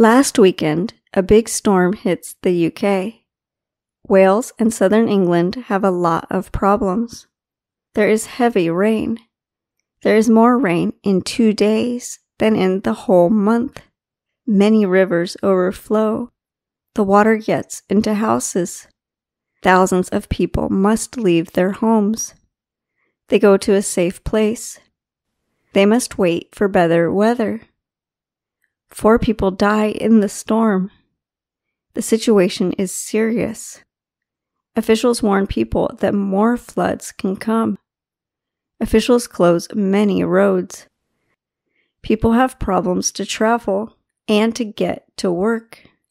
Last weekend, a big storm hits the UK. Wales and southern England have a lot of problems. There is heavy rain. There is more rain in two days than in the whole month. Many rivers overflow. The water gets into houses. Thousands of people must leave their homes. They go to a safe place. They must wait for better weather. Four people die in the storm. The situation is serious. Officials warn people that more floods can come. Officials close many roads. People have problems to travel and to get to work.